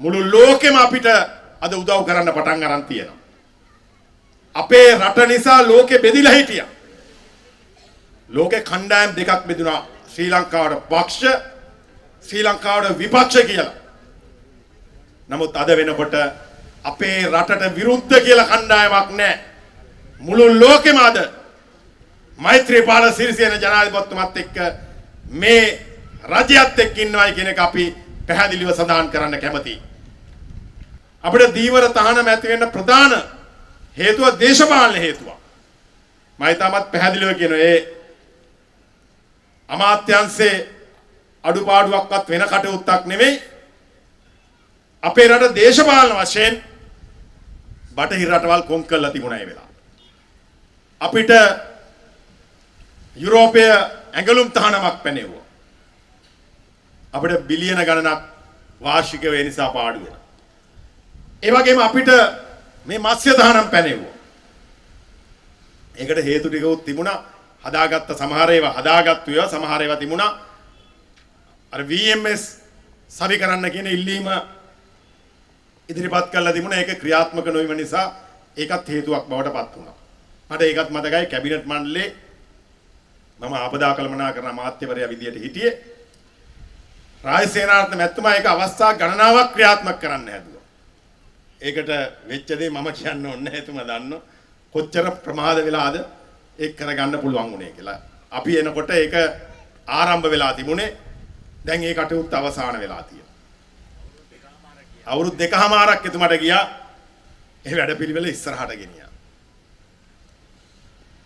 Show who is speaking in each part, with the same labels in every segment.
Speaker 1: මුළු ලෝකෙම අපිට අද උදව් කරන්න පටන් අරන් තියෙනවා. අපේ රට නිසා ලෝකෙ බෙදිලා හිටියා. ලෝකේ කණ්ඩායම් දෙකක් බෙදුනා. ශ්‍රී ලංකාවට පක්ෂ ශ්‍රී ලංකාවට විපක්ෂ කියලා. නමුත් අද වෙනකොට අපේ රටට විරුද්ධ කියලා කණ්ඩායමක් නැහැ. මුළු ලෝකෙම අද මෛත්‍රීපාල සිරිසේන ජනාධිපතිතුමත් එක්ක මේ රජයත් එක්ක ඉන්නවයි කියන එක අපි පැහැදිලිව සඳහන් කරන්න කැමතියි. අපිට දීවර තහනම ඇති වෙන්න ප්‍රධාන හේතුව දේශපාලන හේතුවක්. මම ඊටමත් පැහැදිලිව කියනවා ඒ අමාත්‍යංශයේ අඩුපාඩුවක්වත් වෙන කටයුත්තක් නෙමෙයි. අපේ රට දේශපාලන වශයෙන් බටහිර රටවල් කොන් කරලා තිබුණා ඒ වෙලාව. අපිට යුරෝපය ඇඟලුම් තහනමක් පැනෙවුවා. අපිට බිලියන ගණනක් වාර්ෂිකව ඒ නිසා පාඩු වෙනවා. ඒ වගේම අපිට මේ මත්ස්‍ය තහනම් පැනෙවුවා. ඒකට හේතු ටිකකුත් තිබුණා. හදාගත්ත සමහර ඒවා හදාගත්තු ඒවා සමහර ඒවා තිබුණා. අර VMS සවි කරන්න කියන ඉල්ලීම ඉදිරිපත් කළා තිබුණා. ඒක ක්‍රියාත්මක නොවීම නිසා ඒකත් හේතුවක් බවට පත් වුණා. මට ඒකත් මතකයි කැබිනට් මණ්ඩලේ මම ආපදා කළමනාකරණ අමාත්‍යවරයා විදියට හිටියේ. රාජසේනාරත්න මැතිතුමා ඒක අවස්ථා ගණනාවක් ක්‍රියාත්මක කරන්න හැදුවා. ඒකට වෙච්ච දේ මම කියන්න ඕනේ නැහැ එතුමා දන්නෝ. කොච්චර ප්‍රමාද වෙලාද ඒක කරගන්න පුළුවන් වුණේ කියලා. අපි එනකොට ඒක ආරම්භ වෙලා තිබුණේ. දැන් ඒ කටයුත්ත අවසන් වෙලා තියෙනවා. අවුරුදු දෙකමාරක් එතුමාට ගියා. ඒ වැඩපිළිවෙල ඉස්සරහට ගෙනියා.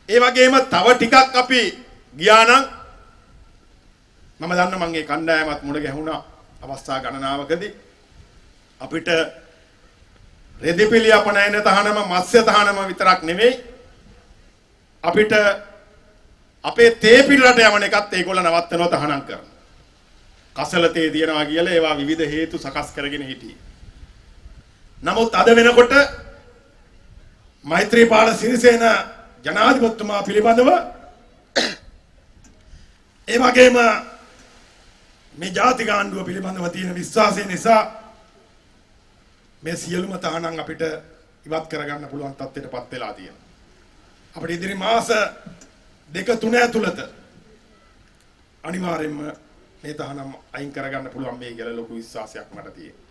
Speaker 1: ඒ වගේම තව ටිකක් අපි ගියා නම් මම දන්න මම ඒ කණ්ඩායමත් මුණ ගැහුණා අවස්ථා ගණනාවකදී අපිට රෙදිපිලි අපනයන තහනම මත්ස්‍ය තහනම විතරක් නෙවෙයි අපිට අපේ තේ පිරට යවන එකත් ඒගොල්ල නවත්තනවා තහනම් කරනවා. කසල තේ දිනනවා කියලා ඒවා විවිධ හේතු සකස් කරගෙන හිටියේ. නමුත් අද වෙනකොට මෛත්‍රීපාල සිරිසේන ජනාධිපතිතුමා පිළිබඳව ඒ වගේම මේ ජාතික ආණ්ඩුව පිළිබඳව තියෙන විශ්වාසය නිසා මේ සියලුම තහනම් අපිට ඉවත් කරගන්න පුළුවන් තත්ත්වයටපත් වෙලා තියෙනවා. අපිට ඉදිරි මාස දෙක තුන ඇතුළත අනිවාර්යයෙන්ම මේ තහනම් අයින් කරගන්න පුළුවන් මේ කියලා ලොකු විශ්වාසයක් මට තියෙනවා.